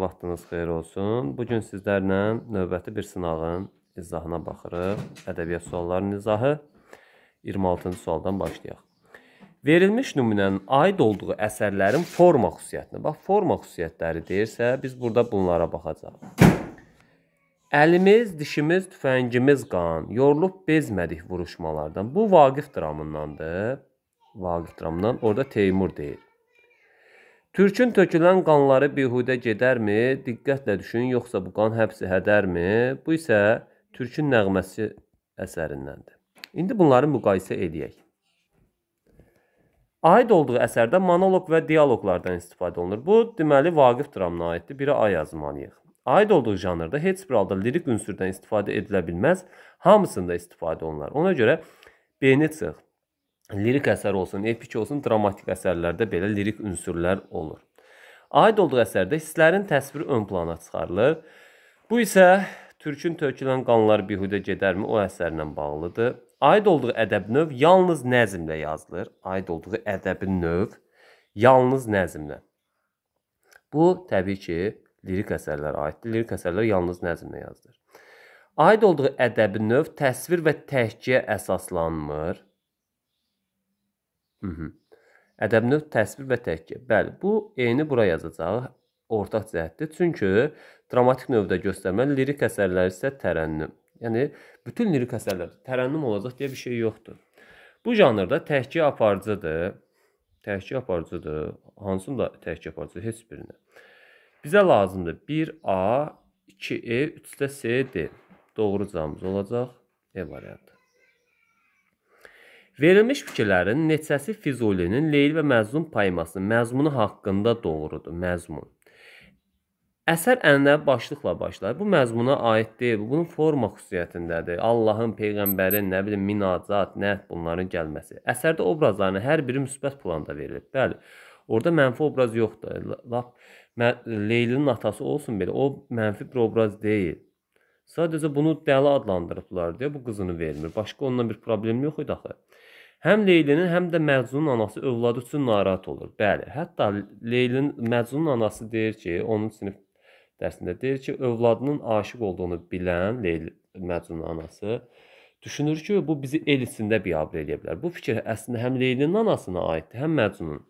Vaxtınız xeyir olsun. Bu gün sizlərlə növbəti bir sınağın izahına baxırıq. Ədəbiyyat suallarının izahı 26-cı sualdan başlayaq. Verilmiş nümunənin aid olduğu əsərlərin forma xüsusiyyətinə. Bax, forma xüsusiyyətləri deyirsə, biz burada bunlara baxacağıq. Əlimiz, dişimiz, tüfəngimiz qan, yorulub bezmədik vuruşmalardan. Bu Vaqif dramındandır. Vaqif dramından orada Teymur deyir. Türkün tökülən qanları bihudə gedərmi? Diqqətlə düşün, yoxsa bu qan həbsi hədərmi? Bu isə Türkün nəğməsi əsərindəndir. İndi bunları müqayisə edək. Aid olduğu əsərdə monoloq və dialoqlardan istifadə olunur. Bu deməli Vaqif dramına aiddir. Biri A yazmalıyıq. Aid olduğu janrda heç bir halda lirik ünsürdən istifadə edilə bilməz. Hamısında istifadə olunur. Ona görə B-ni çıx lirik əsər olsun, epik olsun, dramatik əsərlərdə belə lirik ünsürlər olur. Aid olduğu əsərdə hisslərin təsviri ön plana çıxarılır. Bu isə Türkün tökülən qanlar bihudə gedərmi o əsərlə bağlıdır. Aid olduğu ədəb növ yalnız nəzmlə yazılır. Aid olduğu ədəbin növ yalnız nəzmlə. Bu təbii ki, lirik əsərlərə aiddir. Lirik əsərlər yalnız nəzmlə yazılır. Aid olduğu ədəbi növ təsvir və təhkiyə əsaslanmır. Mhm. Ədəb növ təsvir və təhkiyə. Bəli, bu eyni bura yazacağıq ortaq cəhətdir. Çünki dramatik növdə göstərmə, lirik əsərlər isə tərənnüm. Yəni bütün lirik əsərlərdə tərənnüm olacaq deyə bir şey yoxdur. Bu janrda təhkiyə aparıcıdır. Təhkiyə aparıcıdır. Hansında təhkiyə aparıcıdır? Heç birinə. Bizə lazımdır 1A, 2E, 3-də C, D. Doğru cavabımız olacaq E variantı. Verilmiş fikirlərin neçəsi Füzulinin Leyli və Məcnun poemasının məzmunu haqqında doğrudur? Məzmun. Əsər ənənəvi başlıqla başlayır. Bu məzmuna aid deyil. Bunun forma xüsusiyyətindədir. Allahın, peyğəmbərin, nə bilim, minacat, nət bunların gəlməsi. Əsərdə obrazların hər biri müsbət planda verilib. Bəli. Orada mənfi obraz yoxdur. Lap Leylinin atası olsun belə, o mənfi bir obraz deyil. Sadəcə bunu dəli adlandırıblar deyə bu qızını vermir. Başqa onunla bir problem yox idi axı. Həm Leylinin, həm də Məcnunun anası övladı üçün narahat olur. Bəli, hətta Leylin Məcnunun anası deyir ki, onun sinif dərsində deyir ki, övladının aşiq olduğunu bilən Leyli Məcnunun anası düşünür ki, bu bizi el içində biabr eləyə bilər. Bu fikir əslində həm Leylinin anasına aiddir, həm Məcnunun.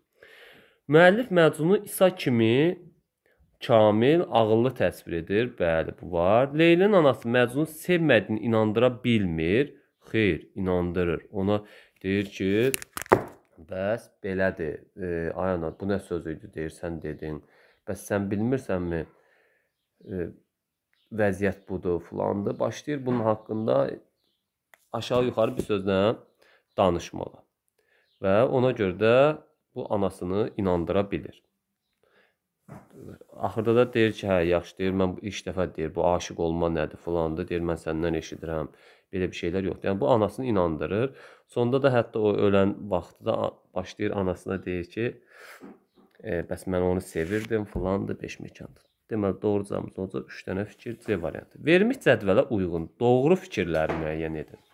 Müəllif Məcnunu İsa kimi kamil, ağıllı təsvir edir. Bəli, bu var. Leylinin anası Məcnunu sevmədiyini inandıra bilmir. Xeyr, inandırır. Ona Deyir ki, bəs belədir. E, ay ana, bu nə söz idi deyirsən dedin. Bəs sən bilmirsənmi? E, vəziyyət budur, filandır. Başlayır bunun haqqında aşağı-yuxarı bir sözlə danışmağa. Və ona görə də bu anasını inandıra bilir. Axırda da deyir ki, hə, yaxşı deyir, mən ilk dəfə deyir, bu aşiq olma nədir, filandır, deyir, mən səndən eşidirəm. Belə bir şeylər yoxdur. Yəni bu anasını inandırır. Sonda da hətta o ölən vaxtı da başlayır anasına deyir ki, e, bəs mən onu sevirdim, filandır, beş mekandır. Deməli doğru cavabımız olacaq 3 dənə fikir C variantı. Verilmiş cədvələ uyğun doğru fikirləri müəyyən edin.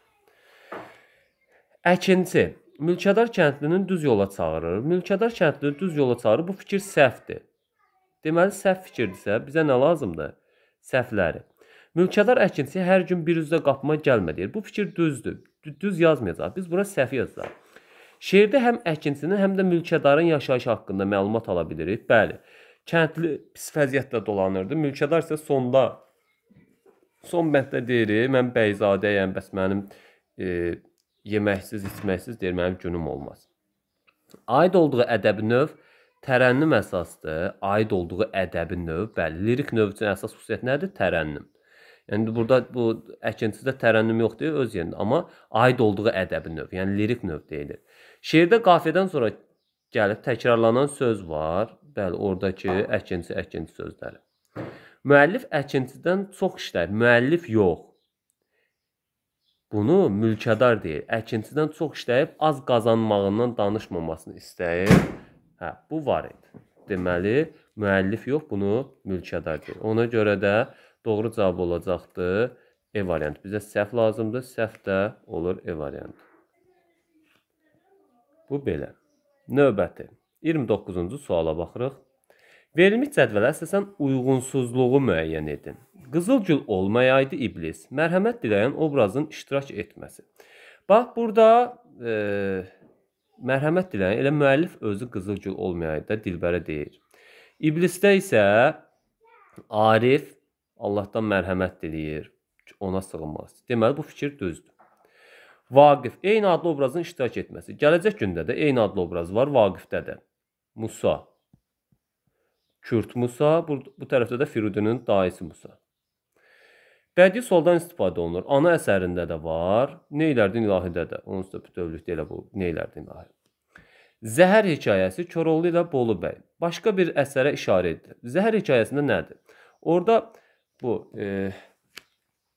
Əkinçi Mülkədar kəndlinin düz yola çağırır. Mülkədar kəndlini düz yola çağırır. Bu fikir səhvdir. Deməli səhv fikirdirsə, bizə nə lazımdır? Səhvləri. Mülkədar əkinçi hər gün bir üzdə qapıma gəlmə deyir. Bu fikir düzdür. Düz yazmayacaq. Biz bura səhv yazacağıq. Şeirdə həm əkinçinin, həm də mülkədarın yaşayışı haqqında məlumat ala bilirik. Bəli. Kəndli pis vəziyyətdə dolanırdı. Mülkədar isə sonda son bənddə deyir, mən bəyzadəyəm, bəs mənim e, yeməksiz, içməksiz deyir, mənim günüm olmaz. Aid olduğu ədəbi növ tərənnüm əsasdır. Aid olduğu ədəbi növ, bəli, lirik növ üçün əsas xüsusiyyət nədir? Tərənnüm. Yəni burada bu əkinçidə tərənnüm yoxdur öz yerində, amma aid olduğu ədəbi növ, yəni lirik növ deyilir. Şeirdə qafiyədən sonra gəlib təkrarlanan söz var. Bəli, oradakı əkinçi, əkinçi sözləri. Müəllif əkinçidən çox işləyir, müəllif yox. Bunu mülkədar deyir. Əkinçidən çox işləyib az qazanmağından danışmamasını istəyir. Hə, bu var idi. Deməli, müəllif yox, bunu mülkədar deyir. Ona görə də Doğru cavab olacaqdır E variantı. Bizə səhv lazımdır. Səhv də olur E variantı. Bu belə. Növbəti 29-cu suala baxırıq. Verilmiş cədvələ əsasən uyğunsuzluğu müəyyən edin. Qızılgül olmayaydı iblis. Mərhəmət diləyən obrazın iştirak etməsi. Bax burada e, mərhəmət diləyən elə müəllif özü qızılgül olmayaydı da Dilbərə deyir. İblisdə isə Arif Allahdan mərhəmət diləyir, ona sığınmaq istəyir. Deməli bu fikir düzdür. Vaqif eyni adlı obrazın iştirak etməsi. Gələcək gündə də eyni adlı obraz var Vaqifdə də. Musa. Kürt Musa, bu, bu tərəfdə də Firudinin daisi Musa. Bədii soldan istifadə olunur. Ana əsərində də var, Neylərdin ilahidə də. Onsuz da bütövlükdə elə bu Neylərdin ilahi. Zəhər hekayəsi Koroğlu ilə Bolu bəy. Başqa bir əsərə işarə edilir. Zəhər hekayəsində nədir? Orda bu e,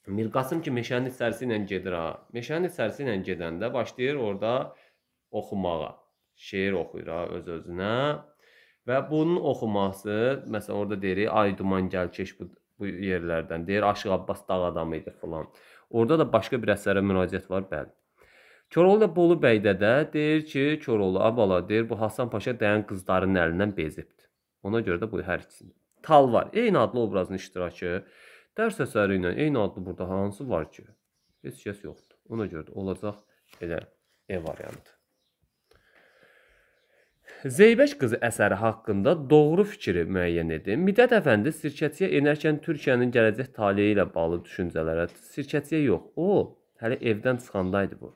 Mir Qasım ki meşənin içərisi ilə gedir ha. Meşənin içərisi ilə gedəndə başlayır orada oxumağa. Şeir oxuyur ha öz özünə. Və bunun oxuması, məsələn orada deyir, ay duman gəl keş bu bu yerlərdən. Deyir Aşıq Abbas dağ adamı idi filan. Orada da başqa bir əsərə müraciət var, bəli. Koroğlu da Bolu bəydə də deyir ki, Koroğlu abala deyir bu Hasan Paşa dayan qızların əlindən bezibdi. Ona görə də bu hər ikisində. Tal var. Eyni adlı obrazın iştirakı Dərs əsəri ilə eyni adlı burada hansı var ki? Heç kəs yoxdur. Ona görə də olacaq elə E variantı. Zeybək qızı əsəri haqqında doğru fikri müəyyən edin. Midət əfəndi Sirkəçiyə enərkən Türkiyənin gələcək taleyi ilə bağlı düşüncələrə, Sirkəçiyə yox, o hələ evdən çıxandaydı bu.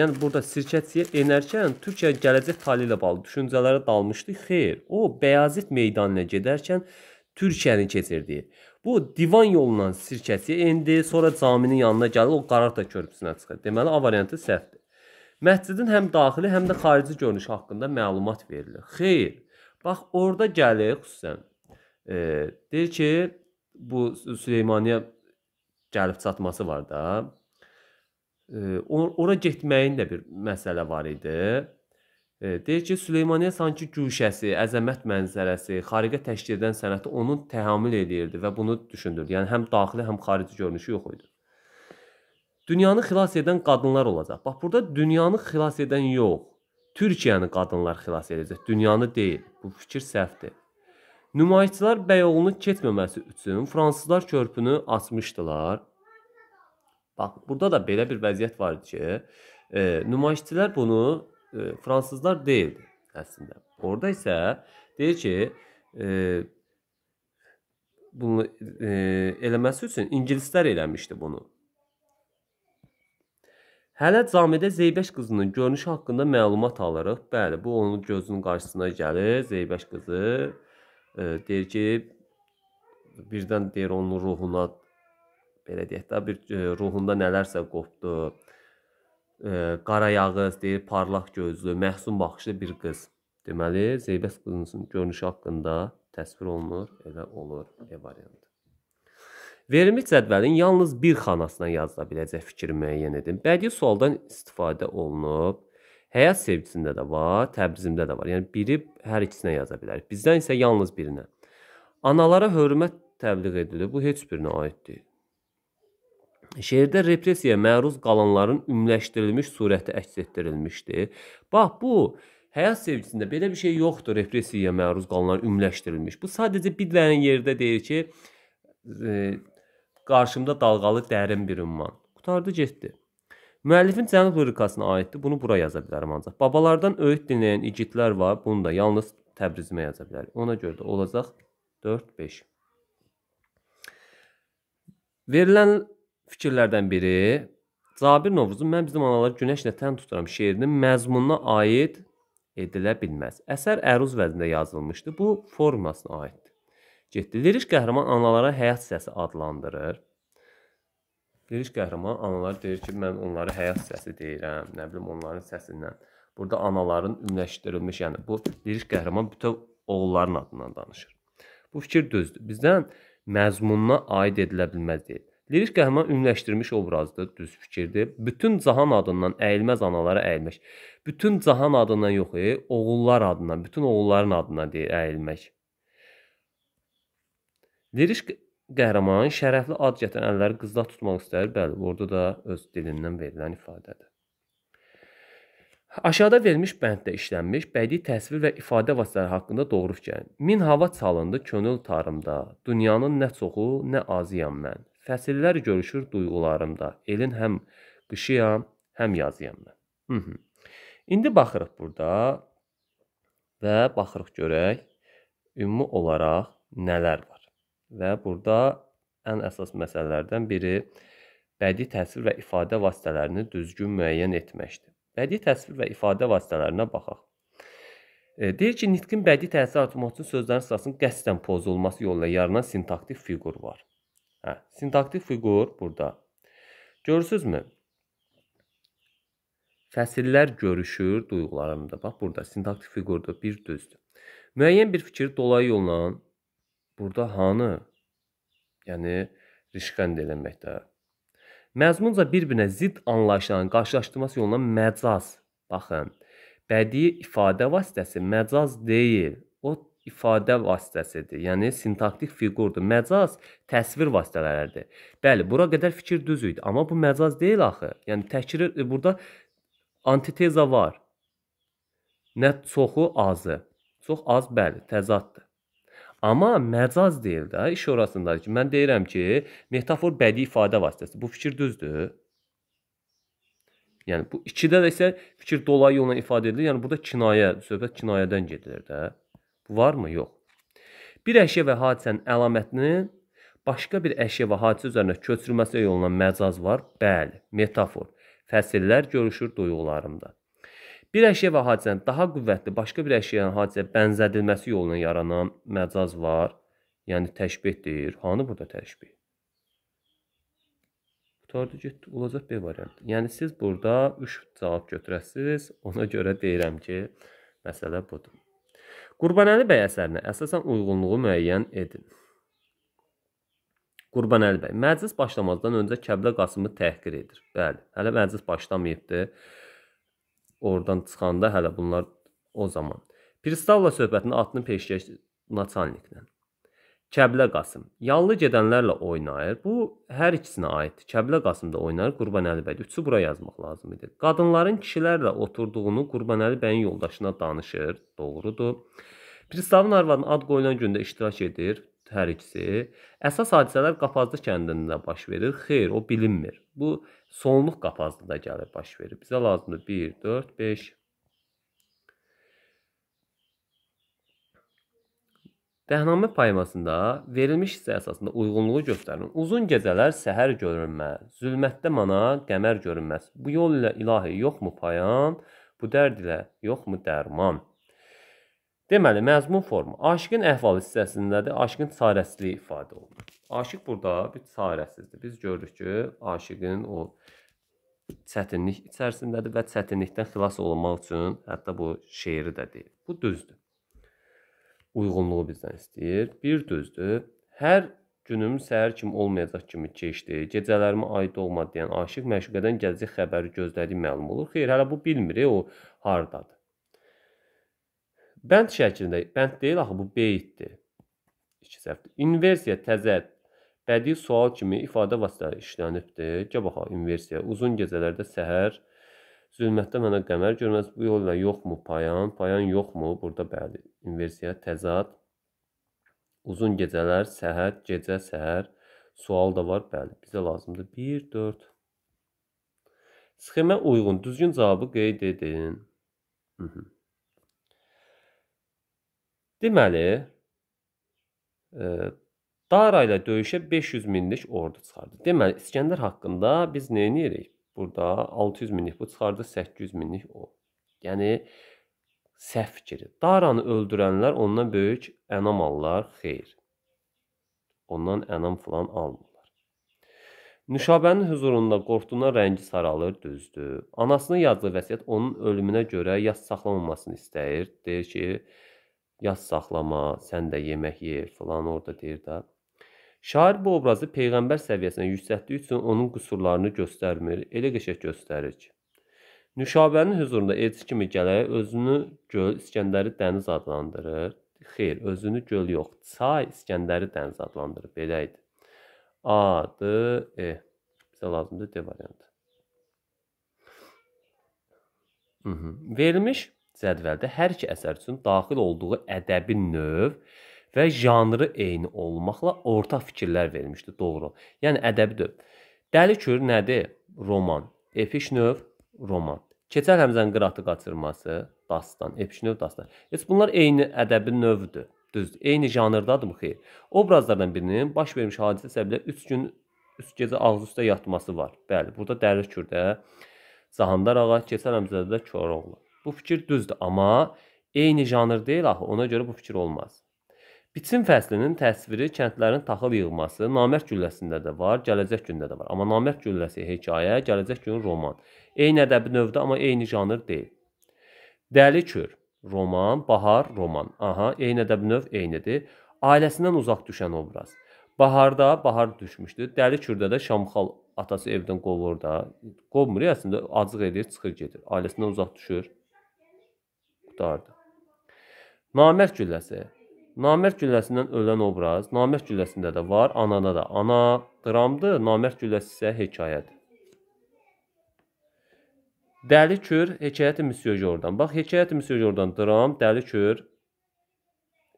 Yəni burada Sirkəçiyə enərkən Türkiyə gələcək tali ilə bağlı düşüncələrə dalmışdı. Xeyr, o Bəyazit meydanına gedərkən Türkiyəni keçirdi. Bu divan yolundan Sirkəçiyə endi, sonra caminin yanına gəlib o Qararta körpüsünə çıxır. Deməli, A variantı səhvdir. Məscidin həm daxili, həm də xarici görünüşü haqqında məlumat verilir. Xeyr. Bax, orada gəlir xüsusən e, deyir ki, bu Süleymaniyə gəlib çatması var da ora getməyin də bir məsələ var idi. Deyir ki, Süleymaniyə sanki güşəsi, əzəmət mənzərəsi, xariqə təşkil edən sənəti onun təhamül eləyirdi və bunu düşündürdü. Yəni həm daxili, həm xarici görünüşü yox idi. Dünyanı xilas edən qadınlar olacaq. Bax burada dünyanı xilas edən yox, Türkiyəni qadınlar xilas edəcək, dünyanı deyil. Bu fikir səhvdir. Nümayişçilər Bəyoğlunu keçməməsi üçün fransızlar körpünü açmışdılar. Bax, burada da belə bir vəziyyət var idi ki, e, nümayişçilər bunu e, fransızlar deyildi əslində. Orda isə deyir ki, e, bunu e, eləməsi üçün ingilislər eləmişdi bunu. Hələ camidə Zeybəş qızının görünüşü haqqında məlumat alırıq. Bəli, bu onun gözünün qarşısına gəlir. Zeybəş qızı e, deyir ki, birdən deyir onun ruhuna belə deyək də bir e, ruhunda nələrsə qopdu. E, qara yağız, deyir, parlaq gözlü, məhsun baxışlı bir qız. Deməli, Zeybət qızının görünüşü haqqında təsvir olunur, elə olur E variantı. Verilmiş cədvəlin yalnız bir xanasına yazıla biləcək fikri müəyyən edin. Bədii sualdan istifadə olunub. Həyat sevgisində də var, Təbrizimdə də var. Yəni biri hər ikisinə yaza bilərik. Bizdən isə yalnız birinə. Analara hörmət təbliğ edilir. Bu heç birinə aid deyil. Şeirdə repressiyaya məruz qalanların ümumiləşdirilmiş surəti əks etdirilmişdi. Bax bu həyat sevgisində belə bir şey yoxdur, repressiyaya məruz qalanlar ümumiləşdirilmiş. Bu sadəcə bir dənə yerdə deyir ki, e, qarşımda dalğalı dərin bir ümman. Qutardı getdi. Müəllifin cənub lirikasına aiddir. Bunu bura yaza bilərəm ancaq. Babalardan öyüd dinləyən igidlər var. Bunu da yalnız Təbrizimə yaza bilərik. Ona görə də olacaq 4-5. Verilən fikirlərdən biri Cabir Novruzun Mən bizim analar günəşlə tən tuturam şeirinin məzmununa aid edilə bilməz. Əsər əruz vəznində yazılmışdı. Bu formasına aiddir. Getdi. Lirik qəhrəman analara həyat səsi adlandırır. Lirik qəhrəman analar deyir ki, mən onları həyat səsi deyirəm, nə bilim onların səsindən. Burada anaların ümumiləşdirilmiş, yəni bu lirik qəhrəman bütöv oğulların adından danışır. Bu fikir düzdür. Bizdən məzmununa aid edilə bilməz deyil. Lirik qəhrəman ümumiləşdirilmiş obrazdır, düz fikirdir. Bütün cahan adından əyilməz analara əyilmək. Bütün cahan adından yox, e, oğullar adından, bütün oğulların adından deyir əyilmək. Lirik qəhrəman şərəfli ad gətirənləri qızda tutmaq istəyir. Bəli, orada da öz dilindən verilən ifadədir. Aşağıda verilmiş bənddə işlənmiş bədii təsvir və ifadə vasitələri haqqında doğru fikir. Min hava çalındı könül tarımda. Dünyanın nə çoxu, nə azıyam mən. Fəsillər görüşür duyğularımda. Elin həm qışıyam, həm yazıyam mən. Hı -hı. İndi baxırıq burada və baxırıq görək ümumi olaraq nələr var. Və burada ən əsas məsələlərdən biri bədii təsvir və ifadə vasitələrini düzgün müəyyən etməkdir. Bədii təsvir və ifadə vasitələrinə baxaq. E, deyir ki, nitqin bədii təsir artırmaq üçün sözlərin sırasının qəsdən pozulması yolu ilə yaranan sintaktik fiqur var. Hə, sintaktik fiqur burada. Görürsüzmü? Fəsillər görüşür duyğularımda. Bax burada sintaktik fiqurdur, bir düzdür. Müəyyən bir fikir dolayı yolla burada hanı? Yəni rişxənd eləməkdə. Məzmunca bir-birinə zidd anlayışların qarşılaşdırması yolla məcaz. Baxın, bədii ifadə vasitəsi məcaz deyil. O ifadə vasitəsidir. Yəni sintaktik fiqurdur. Məcaz təsvir vasitələridir. Bəli, bura qədər fikir düz idi, amma bu məcaz deyil axı. Yəni təkrir burada antiteza var. Nə çoxu, azı. Çox az, bəli, təzaddır. Amma məcaz deyil də, iş orasındadır ki, mən deyirəm ki, metafor bədii ifadə vasitəsidir. Bu fikir düzdür? Yəni bu 2-də də isə fikir dolayı yolla ifadə edilir. Yəni burada kinayə, söhbət kinayədən gedir də. Bu varmı? Yox. Bir əşya və hadisənin əlamətinin başqa bir əşya və hadisə üzərinə köçürülməsi yolla məcaz var? Bəli, metafor. Fəsillər görüşür duyğularımda. Bir əşya və hadisənin daha qüvvətli başqa bir əşyanın hadisəyə bənzədilməsi yolu ilə yaranan məcaz var. Yəni təşbih deyir. Hanı burada təşbih? Qutardı getdi, olacaq B variantı. Yəni siz burada 3 cavab götürəsiniz. Ona görə deyirəm ki, məsələ budur. Qurbanəli bəy əsərinə əsasən uyğunluğu müəyyən edin. Qurbanəli bəy məclis başlamazdan öncə Kəblə Qasımı təhqir edir. Bəli, hələ məclis başlamayıbdı. Oradan çıxanda hələ bunlar o zaman. Pristavla söhbətini atını peşkəş naçalniklə. Kəblə Qasım yanlı gedənlərlə oynayır. Bu hər ikisinə aiddir. Kəblə Qasım da oynayır, Qurbanəli bəy. Üçü bura yazmaq lazım idi. Qadınların kişilərlə oturduğunu Qurbanəli bəyin yoldaşına danışır. Doğrudur. Pristavın arvadının ad qoyulan gündə iştirak edir hər ikisi. Əsas hadisələr Qapazlı kəndində baş verir. Xeyr, o bilinmir. Bu sonluq Qapazlıda gəlir baş verir. Bizə lazımdır 1 4 5 Dəhnamə poemasında verilmiş hissə əsasında uyğunluğu göstərin. Uzun gecələr səhər görünməz, zülmətdə mana qəmər görünməz. Bu yol ilə ilahi yoxmu payan, bu dərd ilə yoxmu dərman? Deməli, məzmun formu aşiqin əhval hissəsindədir. Aşiqin çarəsizliyi ifadə olunur. Aşiq burada bir çarəsizdir. Biz görürük ki, aşiqin o çətinlik içərisindədir və çətinlikdən xilas olunmaq üçün hətta bu şeiri də deyir. Bu düzdür. Uyğunluğu bizdən istəyir. Bir düzdür. Hər günüm səhər kimi olmayacaq kimi keçdi. Gecələrimi aid olmadı deyən aşiq məşuqədən gələcək xəbəri gözlədiyi məlum olur. Xeyr, hələ bu bilmir, o hardadır. Bənd şəklində, bənd deyil axı bu beytdir. İki səhvdir. İnversiya təzə bədii sual kimi ifadə vasitələri işlənibdir. Gəl baxaq inversiya. Uzun gecələrdə səhər zülmətdə mənə qəmər görməz. Bu yolla yoxmu payan? Payan yoxmu? Burada bəli. İnversiya təzad. Uzun gecələr, səhər, gecə, səhər. Sual da var, bəli. Bizə lazımdır 1 4 Sxemə uyğun düzgün cavabı qeyd edin. Hı -hı. Deməli, e, Dara ilə döyüşə 500 minlik ordu çıxardı. Deməli, İskəndər haqqında biz nə edirik? Burada 600 minlik bu çıxardı 800 minlik o. Yəni səhv fikri. Daranı öldürənlər ondan böyük ənam alırlar, xeyr. Ondan ənam falan almırlar. Nüşabənin huzurunda qorxduğundan rəngi saralır, düzdür. Anasının yazdığı vəsiyyət onun ölümünə görə yas saxlamamasını istəyir. Deyir ki, yaz saxlama, sən də yemək ye filan orada deyir də. Şair bu obrazı peyğəmbər səviyyəsinə yüksəltdiyi üçün onun qüsurlarını göstərmir, elə qəşəng göstərir ki. Nüşabənin huzurunda elçi kimi gələrək özünü göl İskəndəri dəniz adlandırır. Xeyr, özünü göl yox, çay İskəndəri dəniz adlandırır. Belə idi. A, D, E. Bizə lazımdır D variantı. Verilmiş cədvəldə hər iki əsər üçün daxil olduğu ədəbi növ və janrı eyni olmaqla ortaq fikirlər verilmişdir. Doğru. Yəni ədəbi növ. Dəli Kür nədir? Roman. Epik növ roman. Keçər Həmzənin qıratı qaçırması, dastan, epik növ dastan. Heç bunlar eyni ədəbi növdür. Düzdür. Eyni janrdadırmı? Xeyr. Obrazlardan birinin baş vermiş hadisə səbəbilə 3 gün 3 gecə ağzı üstə yatması var. Bəli, burada Dəli Kürdə Zahandar ağa, Keçər Həmzədə də Koroğlu. Bu fikir düzdür, amma eyni janr deyil axı. Ona görə bu fikir olmaz. Biçin fəslinin təsviri kəndlərin taxıl yığması Namərd gülləsində də var, gələcək gündə də var. Amma Namərd gülləsi hekayə, gələcək gün roman. Eyni ədəbi növdə, amma eyni janr deyil. Dəli Kür roman, Bahar roman. Aha, eyni ədəbi növ eynidir. Ailəsindən uzaq düşən obraz. Baharda bahar düşmüşdü. Dəli Kürdə də Şamxal atası evdən qovur da. Qovmur, əslində acıq edir, çıxır gedir. Ailəsindən uzaq düşür. Qutardı. Namərd gülləsi. Namərd gülləsindən ölən obraz Namərd gülləsində də var, anada da. Ana dramdır, Namərd gülləsi isə hekayədir. Dəli Kür, Hekayəti Müsyo Jordan. Bax, Hekayəti Müsyo Jordan dram, Dəli Kür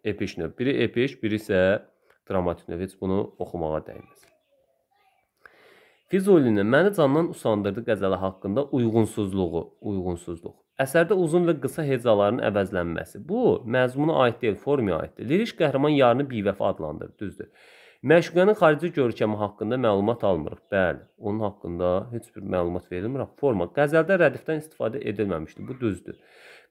epik növ. Biri epik, biri isə dramatik növ. Heç bunu oxumağa dəyməz. Füzulinin məni candan usandırdı qəzəli haqqında uyğunsuzluğu, uyğunsuzluq. Əsərdə uzun və qısa hecaların əvəzlənməsi. Bu məzmuna aid deyil, formaya aiddir. Lirik qəhrəman yarını bivəfa adlandırır, düzdür. Məşuqənin xarici görkəmi haqqında məlumat almırıq. Bəli, onun haqqında heç bir məlumat verilmir. Forma. Qəzəldə rədifdən istifadə edilməmişdir. Bu düzdür.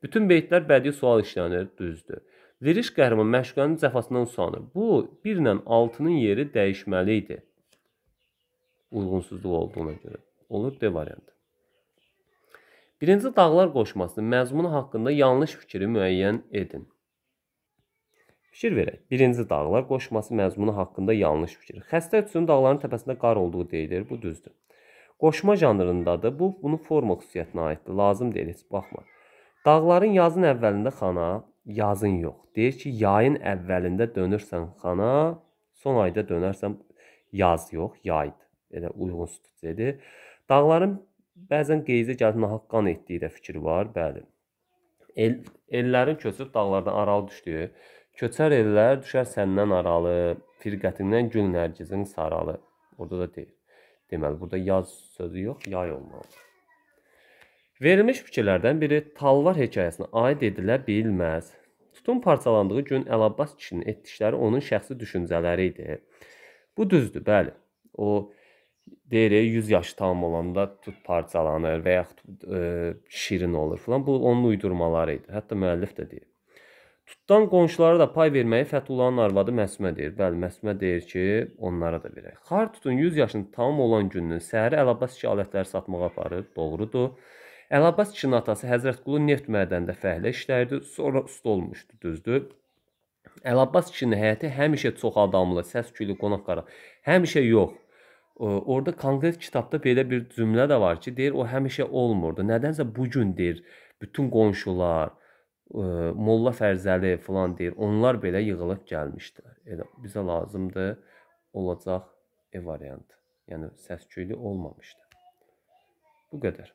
Bütün beytlər bədii sual işlənir, düzdür. Lirik qəhrəman məşuqənin cəfasından usanır. Bu 1 ilə 6-nın yeri dəyişməli idi. Uyğunsuzluq olduğuna görə. Olur D variantı. Birinci dağlar qoşmasının məzmunu haqqında yanlış fikri müəyyən edin. Fikir verək. Birinci dağlar qoşması məzmunu haqqında yanlış fikir. Xəstə üçün dağların təpəsində qar olduğu deyilir. Bu düzdür. Qoşma janrındadır. Bu bunun forma xüsusiyyətinə aiddir. Lazım deyil, heç baxma. Dağların yazın əvvəlində xana, yazın yox. Deyir ki, yayın əvvəlində dönürsən xana, son ayda dönərsən yaz yox, yaydır. Elə uyğun tutucudur. Dağların bəzən qeyzə gəlib nahaq qan etdiyi də fikir var, bəli. El, ellərin köçüb dağlardan aralı düşdüyü Köçər ellər düşər səndən aralı, firqətindən gül nərgizin saralı. Orada da deyir. Deməli, burada yaz sözü yox, yay olmalıdır. Verilmiş fikirlərdən biri Talvar hekayəsinə aid edilə bilməz. Tutun parçalandığı gün Əlabbas kişinin etdikləri onun şəxsi düşüncələri idi. Bu düzdür, bəli. O deyir 100 yaşı tamam olanda tut parçalanır və yaxud e, şirin olur filan. Bu onun uydurmaları idi. Hətta müəllif də deyir. Tutdan qonşulara da pay verməyi Fətullanın arvadı Məsumə deyir. Bəli, Məsumə deyir ki, onlara da verək. Xar tutun 100 yaşını tamam olan gününün səhəri Əlabbas kişi alətləri satmağa aparır. Doğrudur. Əlabbas kişinin atası Həzrət Qulu neft mədənində fəhlə işləyirdi, sonra usta olmuşdu, düzdür? Əlabbas kişinin həyəti həmişə çox adamlı, səs-küylü, qonaq-qara. Həmişə yox. Orada konkret kitabda belə bir cümlə də var ki, deyir o həmişə olmurdu. Nədənsə bu gün deyir bütün qonşular, Molla Fərzəli filan deyir. Onlar belə yığılıb gəlmişdilər. Elə bizə lazımdır olacaq E variantı. Yəni səs-küylü olmamışdı. Bu qədər.